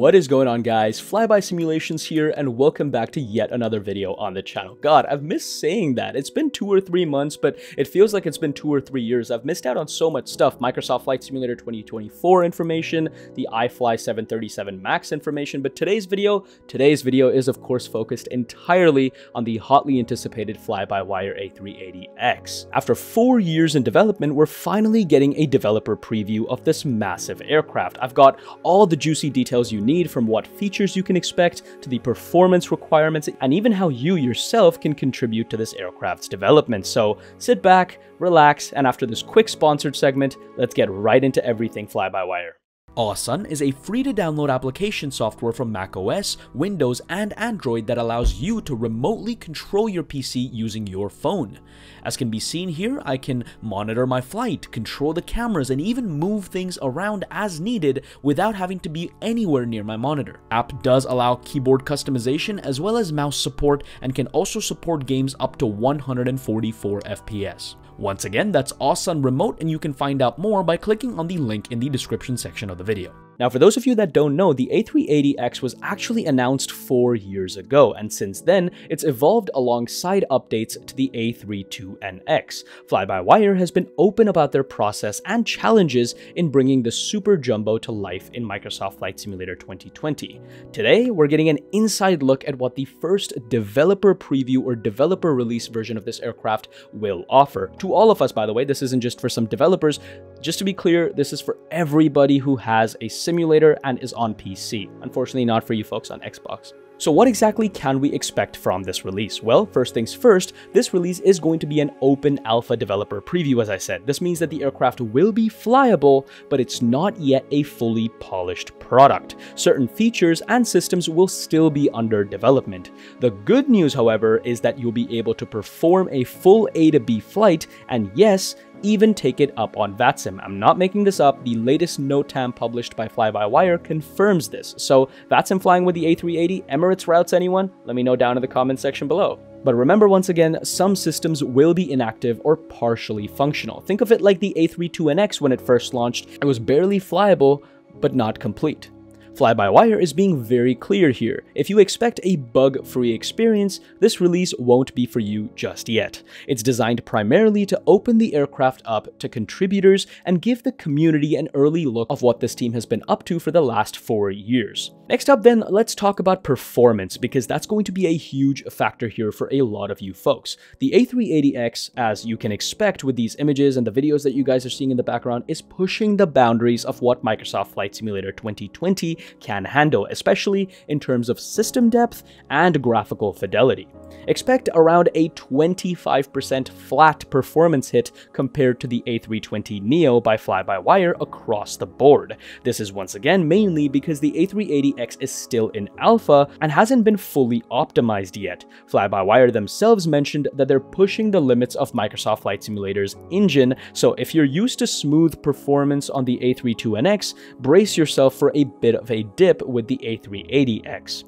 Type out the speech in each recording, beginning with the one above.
What is going on guys? Flyby Simulations here and welcome back to yet another video on the channel. God, I've missed saying that. It's been two or three months, but it feels like it's been two or three years. I've missed out on so much stuff. Microsoft Flight Simulator 2024 information, the iFly 737 MAX information, but today's video, today's video is of course focused entirely on the hotly anticipated fly-by-wire A380X. After four years in development, we're finally getting a developer preview of this massive aircraft. I've got all the juicy details you need from what features you can expect to the performance requirements and even how you yourself can contribute to this aircraft's development. So sit back, relax, and after this quick sponsored segment, let's get right into everything fly-by-wire. AweSun is a free-to-download application software from macOS, Windows, and Android that allows you to remotely control your PC using your phone. As can be seen here, I can monitor my flight, control the cameras, and even move things around as needed without having to be anywhere near my monitor. App does allow keyboard customization as well as mouse support and can also support games up to 144 FPS. Once again, that's AweSun Remote and you can find out more by clicking on the link in the description section of the video. Now, for those of you that don't know, the A380X was actually announced four years ago, and since then, it's evolved alongside updates to the A32NX. Fly-by-Wire has been open about their process and challenges in bringing the Super Jumbo to life in Microsoft Flight Simulator 2020. Today, we're getting an inside look at what the first developer preview or developer release version of this aircraft will offer. To all of us, by the way, this isn't just for some developers. Just to be clear, this is for everybody who has a simulator and is on PC. Unfortunately, not for you folks on Xbox. So what exactly can we expect from this release? Well, first things first, this release is going to be an open alpha developer preview as I said. This means that the aircraft will be flyable, but it's not yet a fully polished product. Certain features and systems will still be under development. The good news, however, is that you'll be able to perform a full A to B flight, and yes, even take it up on VATSIM. I'm not making this up, the latest NOTAM published by Fly-by-Wire confirms this. So VATSIM flying with the A380, Emirates routes anyone? Let me know down in the comment section below. But remember once again, some systems will be inactive or partially functional. Think of it like the A32NX when it first launched. It was barely flyable, but not complete. Fly-by-Wire is being very clear here. If you expect a bug-free experience, this release won't be for you just yet. It's designed primarily to open the aircraft up to contributors and give the community an early look of what this team has been up to for the last four years. Next up then, let's talk about performance because that's going to be a huge factor here for a lot of you folks. The A380X, as you can expect with these images and the videos that you guys are seeing in the background, is pushing the boundaries of what Microsoft Flight Simulator 2020 can handle, especially in terms of system depth and graphical fidelity. Expect around a 25% flat performance hit compared to the A320neo by fly-by-wire across the board. This is once again mainly because the A380X is still in alpha and hasn't been fully optimized yet. Fly-by-wire themselves mentioned that they're pushing the limits of Microsoft Flight Simulator's engine, so if you're used to smooth performance on the A32NX, brace yourself for a bit of a dip with the A380X.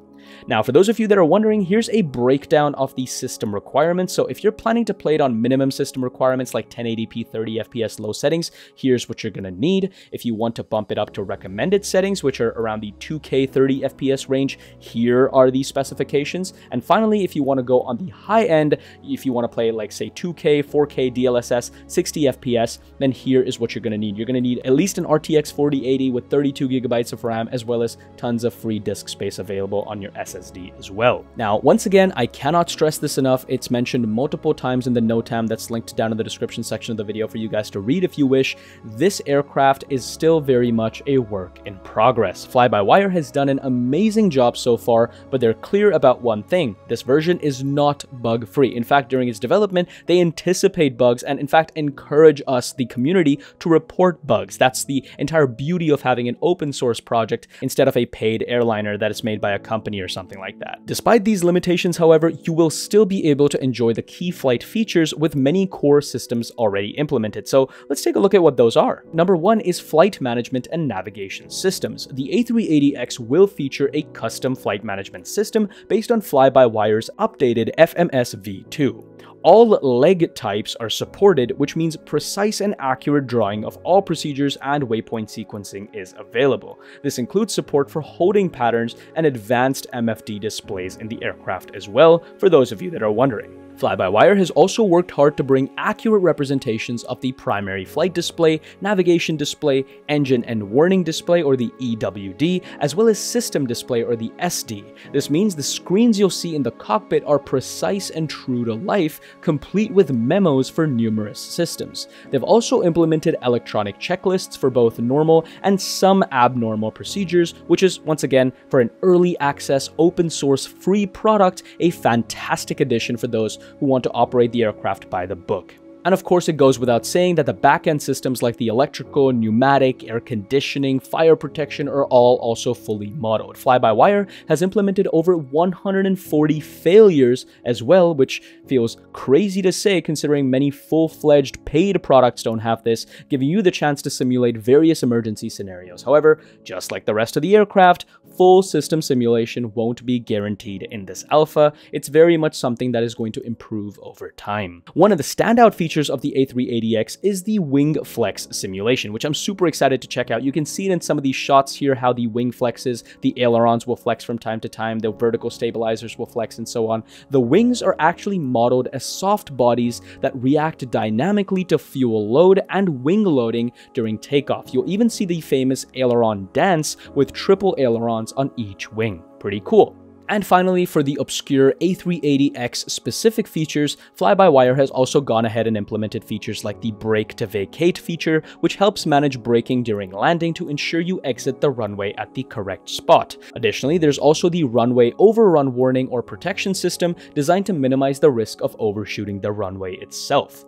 Now, for those of you that are wondering, here's a breakdown of the system requirements. So if you're planning to play it on minimum system requirements like 1080p 30 FPS low settings, here's what you're going to need. If you want to bump it up to recommended settings, which are around the 2K 30 FPS range, here are the specifications. And finally, if you want to go on the high end, if you want to play like say 2K, 4K DLSS, 60 FPS, then here is what you're going to need. You're going to need at least an RTX 4080 with 32 gigabytes of RAM, as well as tons of free disk space available on your SSD as well. Now, once again, I cannot stress this enough. It's mentioned multiple times in the NOTAM that's linked down in the description section of the video for you guys to read if you wish. This aircraft is still very much a work in progress. Fly-by-Wire has done an amazing job so far, but they're clear about one thing. This version is not bug-free. In fact, during its development, they anticipate bugs and in fact encourage us, the community, to report bugs. That's the entire beauty of having an open source project instead of a paid airliner that is made by a company or something like that. Despite these limitations, however, you will still be able to enjoy the key flight features with many core systems already implemented. So let's take a look at what those are. Number one is flight management and navigation systems. The A380X will feature a custom flight management system based on fly-by-wire's updated FMS V2. All leg types are supported, which means precise and accurate drawing of all procedures and waypoint sequencing is available. This includes support for holding patterns and advanced MFD displays in the aircraft as well, for those of you that are wondering. Fly-by-Wire has also worked hard to bring accurate representations of the primary flight display, navigation display, engine and warning display or the EWD, as well as system display or the SD. This means the screens you'll see in the cockpit are precise and true to life, complete with memos for numerous systems. They've also implemented electronic checklists for both normal and some abnormal procedures, which is, once again, for an early access, open source, free product, a fantastic addition for those who want to operate the aircraft by the book. And of course, it goes without saying that the back-end systems like the electrical, pneumatic, air conditioning, fire protection are all also fully modeled. Fly-by-Wire has implemented over 140 failures as well, which feels crazy to say considering many full-fledged paid products don't have this, giving you the chance to simulate various emergency scenarios. However, just like the rest of the aircraft, full system simulation won't be guaranteed in this alpha. It's very much something that is going to improve over time. One of the standout features features of the A380X is the wing flex simulation, which I'm super excited to check out. You can see it in some of these shots here, how the wing flexes, the ailerons will flex from time to time, the vertical stabilizers will flex and so on. The wings are actually modeled as soft bodies that react dynamically to fuel load and wing loading during takeoff. You'll even see the famous aileron dance with triple ailerons on each wing. Pretty cool. And finally, for the obscure A380X specific features, Fly-by-Wire has also gone ahead and implemented features like the brake to vacate feature, which helps manage braking during landing to ensure you exit the runway at the correct spot. Additionally, there's also the runway overrun warning or protection system designed to minimize the risk of overshooting the runway itself.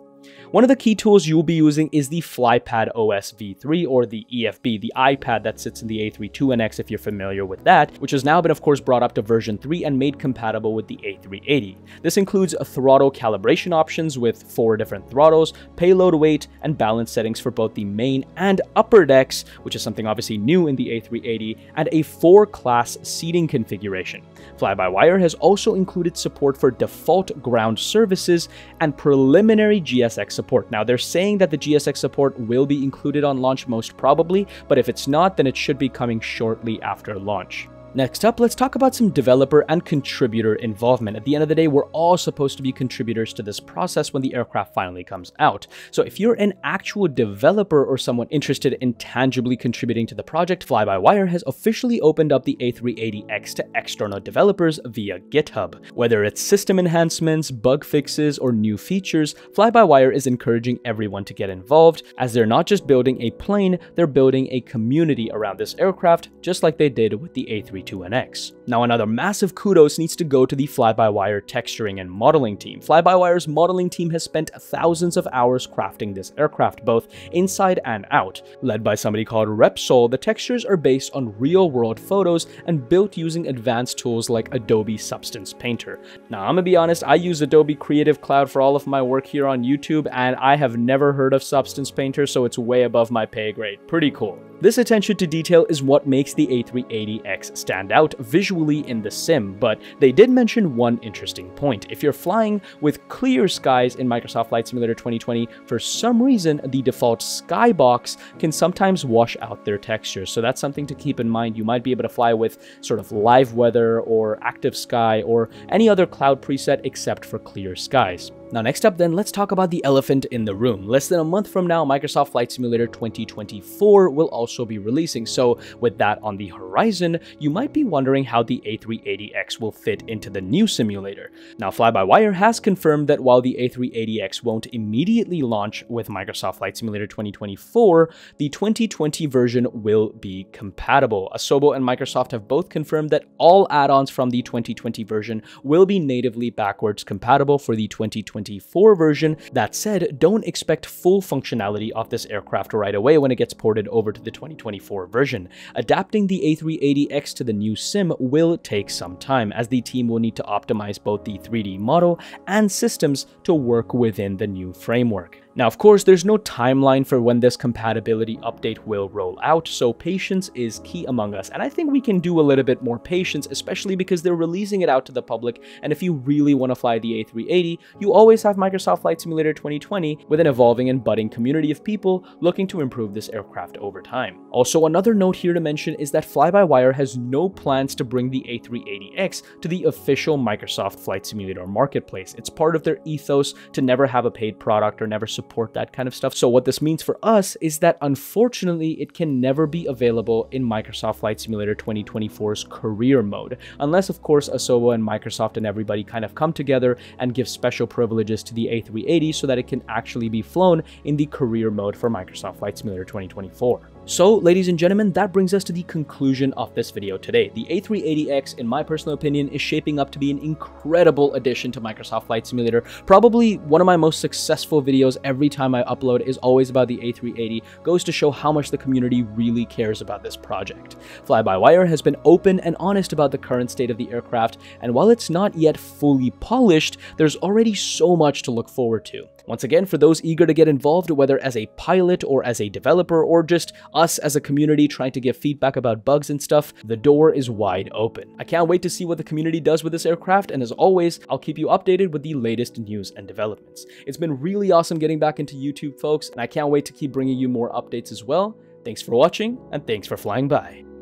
One of the key tools you will be using is the FlyPad OS v3 or the EFB, the iPad that sits in the A32NX if you're familiar with that, which has now been of course brought up to version 3 and made compatible with the A380. This includes throttle calibration options with four different throttles, payload weight, and balance settings for both the main and upper decks, which is something obviously new in the A380, and a four-class seating configuration. Fly-by-Wire has also included support for default ground services and preliminary GSX support. Now, they're saying that the GSX support will be included on launch most probably, but if it's not, then it should be coming shortly after launch. Next up, let's talk about some developer and contributor involvement. At the end of the day, we're all supposed to be contributors to this process when the aircraft finally comes out. So if you're an actual developer or someone interested in tangibly contributing to the project, Fly-by-Wire has officially opened up the A380X to external developers via GitHub. Whether it's system enhancements, bug fixes, or new features, Fly-by-Wire is encouraging everyone to get involved, as they're not just building a plane, they're building a community around this aircraft, just like they did with the A3 32NX. Now another massive kudos needs to go to the Fly-by-Wire texturing and modeling team. Fly-by-Wire's modeling team has spent thousands of hours crafting this aircraft, both inside and out. Led by somebody called Repsol, the textures are based on real-world photos and built using advanced tools like Adobe Substance Painter. Now I'm gonna be honest, I use Adobe Creative Cloud for all of my work here on YouTube, and I have never heard of Substance Painter, so it's way above my pay grade. Pretty cool. This attention to detail is what makes the A380X stand out visually in the sim, but they did mention one interesting point. If you're flying with clear skies in Microsoft Flight Simulator 2020, for some reason, the default skybox can sometimes wash out their textures, so that's something to keep in mind. You might be able to fly with sort of live weather or active sky or any other cloud preset except for clear skies. Now next up then, let's talk about the elephant in the room. Less than a month from now, Microsoft Flight Simulator 2024 will also be releasing, so with that on the horizon, you might be wondering how the A380X will fit into the new simulator. Now Fly-by-Wire has confirmed that while the A380X won't immediately launch with Microsoft Flight Simulator 2024, the 2020 version will be compatible. Asobo and Microsoft have both confirmed that all add-ons from the 2020 version will be natively backwards compatible for the 2020 2024 version. That said, don't expect full functionality of this aircraft right away when it gets ported over to the 2024 version. Adapting the A380X to the new sim will take some time, as the team will need to optimize both the 3D model and systems to work within the new framework. Now, of course, there's no timeline for when this compatibility update will roll out, so patience is key among us, and I think we can do a little bit more patience, especially because they're releasing it out to the public, and if you really want to fly the A380, you always have Microsoft Flight Simulator 2020 with an evolving and budding community of people looking to improve this aircraft over time. Also, another note here to mention is that Fly-by-Wire has no plans to bring the A380X to the official Microsoft Flight Simulator marketplace. It's part of their ethos to never have a paid product or never support that kind of stuff. So what this means for us is that unfortunately it can never be available in Microsoft Flight Simulator 2024's career mode, unless of course Asobo and Microsoft and everybody kind of come together and give special privileges to the A380 so that it can actually be flown in the career mode for Microsoft Flight Simulator 2024. So, ladies and gentlemen, that brings us to the conclusion of this video today. The A380X, in my personal opinion, is shaping up to be an incredible addition to Microsoft Flight Simulator. Probably one of my most successful videos every time I upload is always about the A380, goes to show how much the community really cares about this project. Fly-by-Wire has been open and honest about the current state of the aircraft, and while it's not yet fully polished, there's already so much to look forward to. Once again, for those eager to get involved, whether as a pilot or as a developer or just us as a community trying to give feedback about bugs and stuff, the door is wide open. I can't wait to see what the community does with this aircraft, and as always, I'll keep you updated with the latest news and developments. It's been really awesome getting back into YouTube, folks, and I can't wait to keep bringing you more updates as well. Thanks for watching, and thanks for flying by.